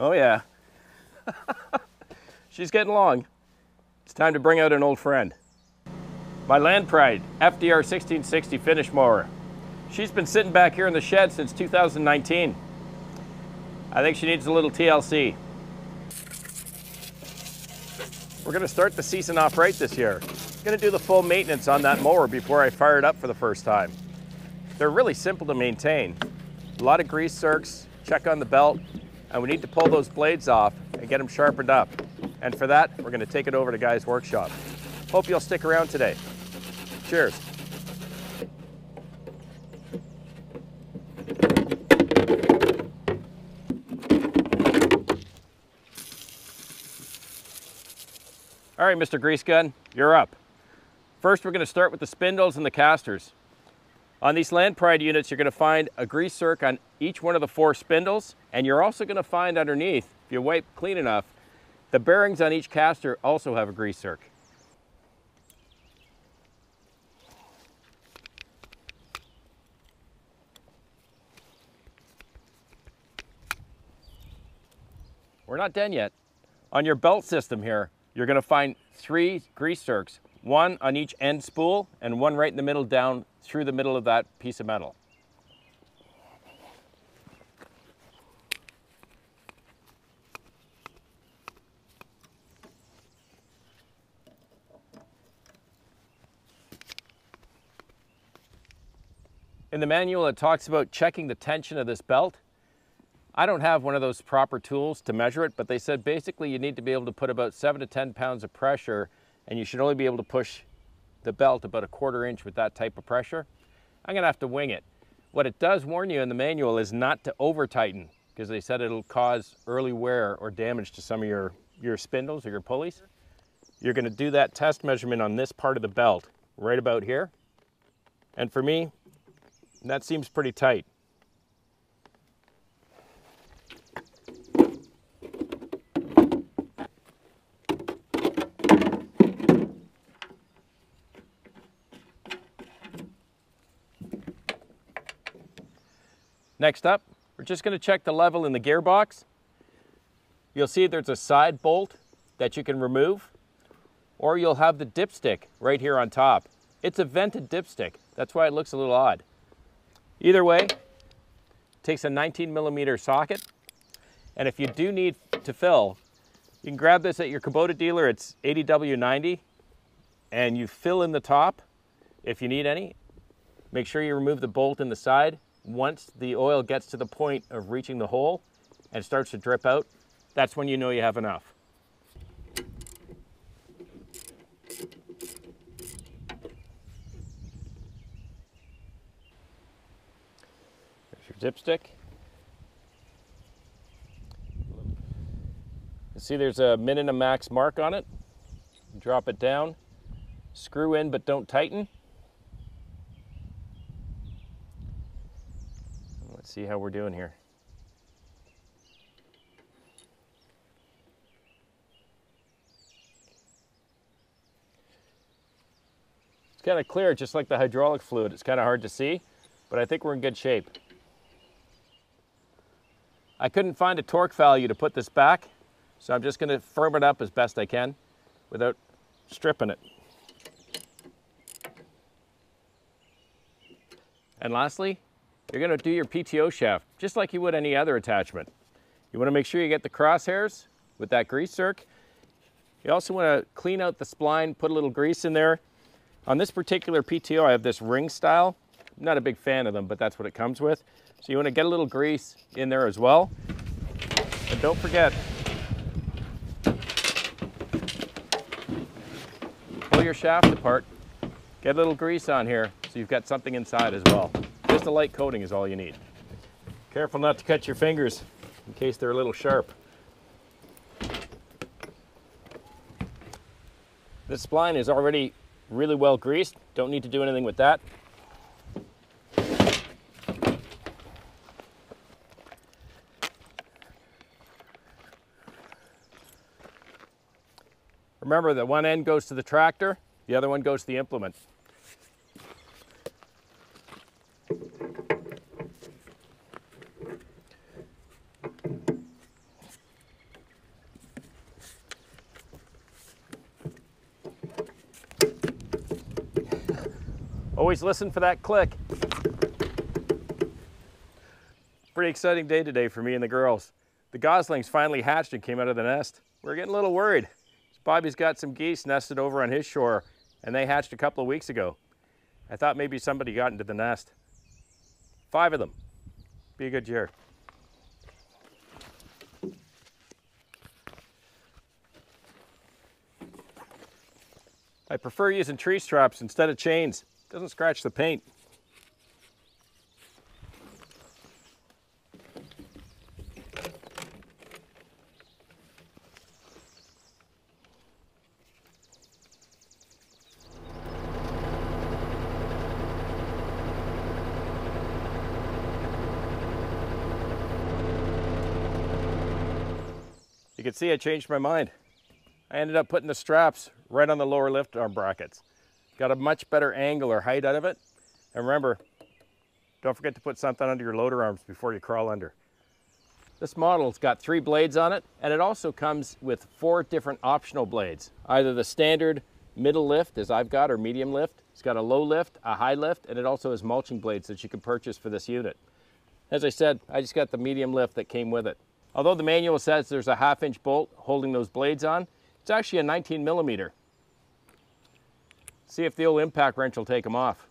Oh yeah. She's getting long. It's time to bring out an old friend. My Land Pride FDR 1660 finish mower. She's been sitting back here in the shed since 2019. I think she needs a little TLC. We're gonna start the season off right this year. Gonna do the full maintenance on that mower before I fire it up for the first time. They're really simple to maintain. A lot of grease zerks, check on the belt, and we need to pull those blades off and get them sharpened up. And for that, we're gonna take it over to Guy's workshop. Hope you'll stick around today. Cheers. All right, Mr. Grease Gun, you're up. First, we're gonna start with the spindles and the casters. On these Land Pride units, you're gonna find a grease zerk on each one of the four spindles, and you're also gonna find underneath, if you wipe clean enough, the bearings on each caster also have a grease zerk. We're not done yet. On your belt system here, you're gonna find three grease zerks, one on each end spool and one right in the middle down through the middle of that piece of metal. In the manual, it talks about checking the tension of this belt. I don't have one of those proper tools to measure it, but they said basically you need to be able to put about seven to 10 pounds of pressure and you should only be able to push the belt about a quarter inch with that type of pressure. I'm gonna have to wing it. What it does warn you in the manual is not to over tighten because they said it'll cause early wear or damage to some of your, your spindles or your pulleys. You're gonna do that test measurement on this part of the belt right about here. And for me, that seems pretty tight. Next up, we're just gonna check the level in the gearbox. You'll see there's a side bolt that you can remove, or you'll have the dipstick right here on top. It's a vented dipstick. That's why it looks a little odd. Either way, takes a 19 millimeter socket. And if you do need to fill, you can grab this at your Kubota dealer. It's 80W90 and you fill in the top if you need any. Make sure you remove the bolt in the side. Once the oil gets to the point of reaching the hole and starts to drip out, that's when you know you have enough. There's your dipstick. You see there's a min and a max mark on it. Drop it down, screw in but don't tighten. Let's see how we're doing here. It's kind of clear, just like the hydraulic fluid. It's kind of hard to see, but I think we're in good shape. I couldn't find a torque value to put this back, so I'm just going to firm it up as best I can without stripping it. And lastly, you're going to do your PTO shaft just like you would any other attachment. You want to make sure you get the crosshairs with that grease zerk. You also want to clean out the spline, put a little grease in there. On this particular PTO, I have this ring style. I'm not a big fan of them, but that's what it comes with. So you want to get a little grease in there as well. And don't forget, pull your shaft apart, get a little grease on here so you've got something inside as well. Just a light coating is all you need. Careful not to cut your fingers in case they're a little sharp. This spline is already really well greased. Don't need to do anything with that. Remember that one end goes to the tractor, the other one goes to the implement. Always listen for that click. Pretty exciting day today for me and the girls. The goslings finally hatched and came out of the nest. We are getting a little worried. Bobby's got some geese nested over on his shore and they hatched a couple of weeks ago. I thought maybe somebody got into the nest. Five of them. Be a good year. I prefer using tree straps instead of chains. Doesn't scratch the paint. You can see I changed my mind. I ended up putting the straps right on the lower lift arm brackets. Got a much better angle or height out of it. And remember, don't forget to put something under your loader arms before you crawl under. This model's got three blades on it, and it also comes with four different optional blades. Either the standard middle lift, as I've got, or medium lift. It's got a low lift, a high lift, and it also has mulching blades that you can purchase for this unit. As I said, I just got the medium lift that came with it. Although the manual says there's a half inch bolt holding those blades on, it's actually a 19 millimeter. See if the old impact wrench will take them off.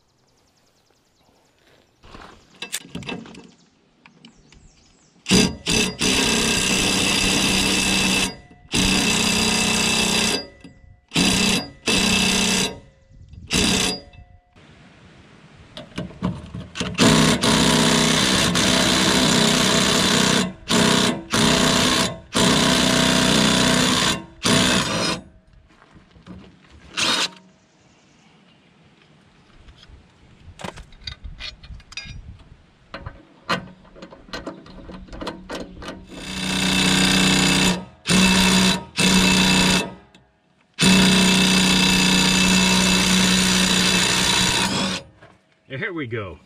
There we go.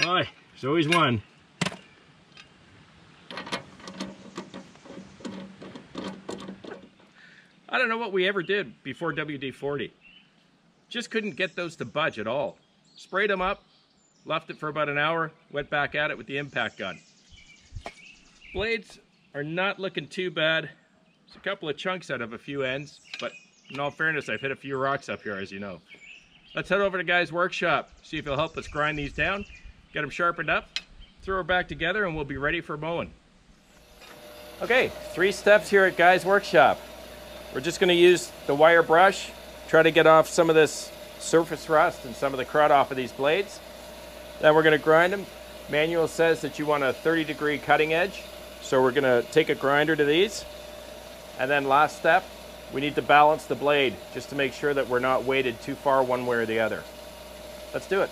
Boy, there's always one. I don't know what we ever did before WD-40. Just couldn't get those to budge at all. Sprayed them up, left it for about an hour, went back at it with the impact gun. Blades are not looking too bad. There's a couple of chunks out of a few ends, but in all fairness, I've hit a few rocks up here, as you know. Let's head over to Guy's workshop, see if he'll help us grind these down, get them sharpened up, throw her back together, and we'll be ready for mowing. Okay, three steps here at Guy's workshop. We're just gonna use the wire brush, try to get off some of this surface rust and some of the crud off of these blades. Then we're gonna grind them. Manual says that you want a 30 degree cutting edge. So we're gonna take a grinder to these. And then last step, we need to balance the blade just to make sure that we're not weighted too far one way or the other. Let's do it.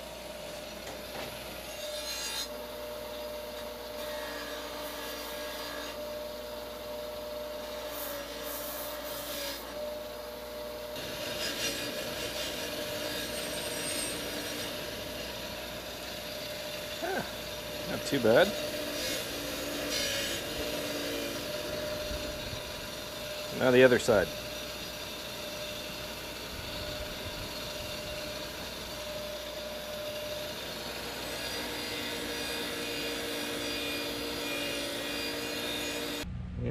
not too bad. Now the other side.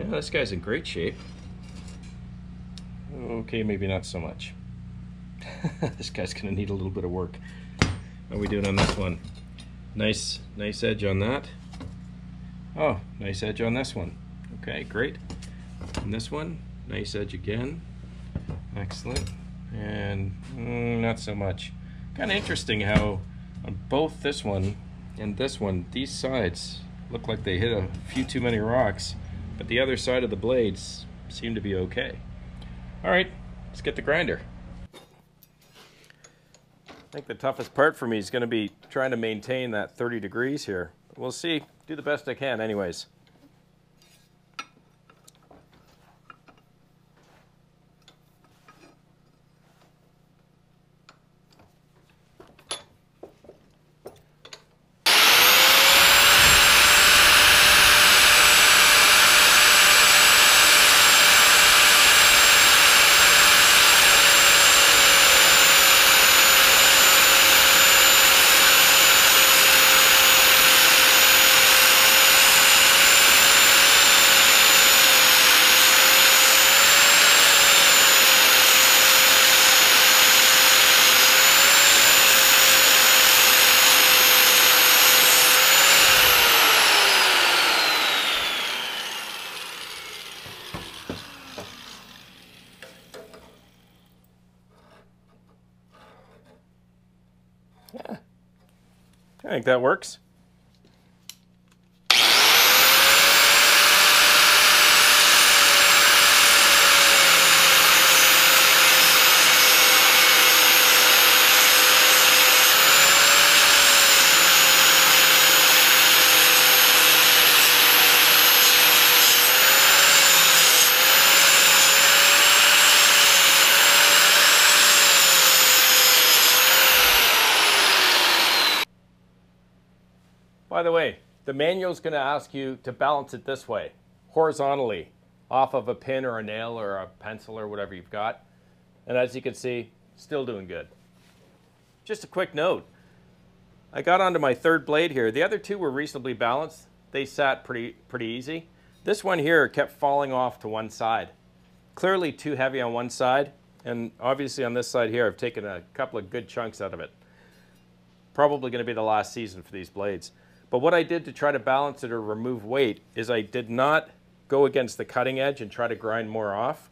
Yeah, this guy's in great shape. Okay, maybe not so much. this guy's gonna need a little bit of work. How are we doing on this one? Nice, nice edge on that. Oh, nice edge on this one. Okay, great. And this one, nice edge again. Excellent. And mm, not so much. Kind of interesting how on both this one and this one, these sides look like they hit a few too many rocks but the other side of the blades seem to be okay. All right, let's get the grinder. I think the toughest part for me is going to be trying to maintain that 30 degrees here. We'll see. Do the best I can anyways. I think that works. By the way, the manual is going to ask you to balance it this way, horizontally, off of a pin or a nail or a pencil or whatever you've got. And as you can see, still doing good. Just a quick note. I got onto my third blade here. The other two were reasonably balanced. They sat pretty, pretty easy. This one here kept falling off to one side. Clearly too heavy on one side. And obviously on this side here, I've taken a couple of good chunks out of it. Probably going to be the last season for these blades. But what I did to try to balance it or remove weight is I did not go against the cutting edge and try to grind more off.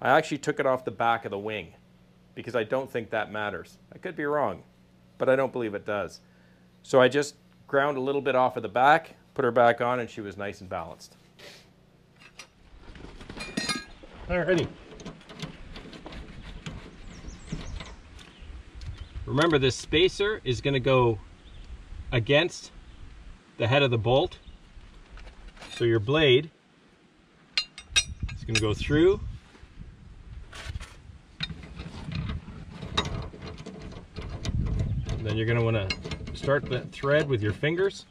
I actually took it off the back of the wing because I don't think that matters. I could be wrong, but I don't believe it does. So I just ground a little bit off of the back, put her back on, and she was nice and balanced. Alrighty. Remember this spacer is going to go against the head of the bolt. So your blade is going to go through. Then you're going to want to start the thread with your fingers.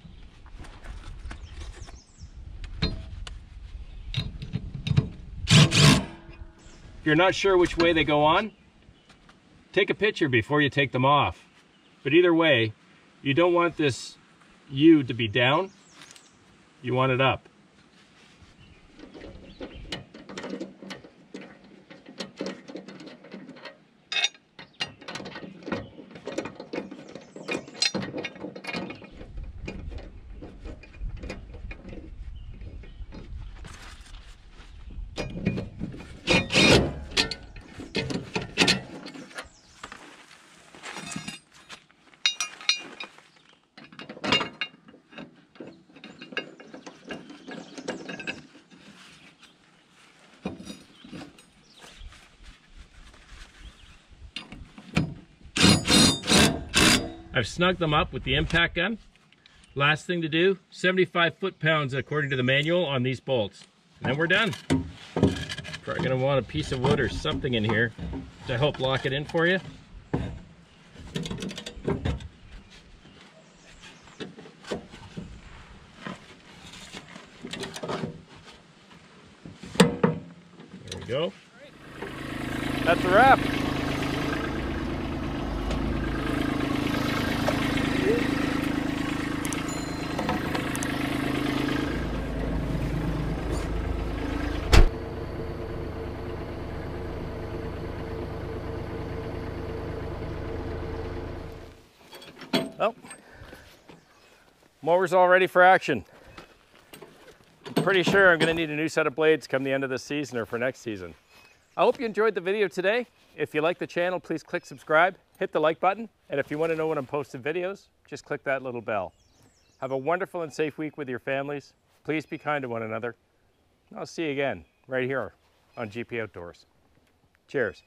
If you're not sure which way they go on, take a picture before you take them off. But either way, you don't want this U to be down, you want it up. I've snugged them up with the impact gun. Last thing to do, 75 foot-pounds according to the manual on these bolts. And then we're done. Probably gonna want a piece of wood or something in here to help lock it in for you. There we go. That's a wrap. Oh, mower's all ready for action. I'm pretty sure I'm gonna need a new set of blades come the end of this season or for next season. I hope you enjoyed the video today. If you like the channel, please click subscribe, hit the like button, and if you wanna know when I'm posting videos, just click that little bell. Have a wonderful and safe week with your families. Please be kind to one another. I'll see you again right here on GP Outdoors. Cheers.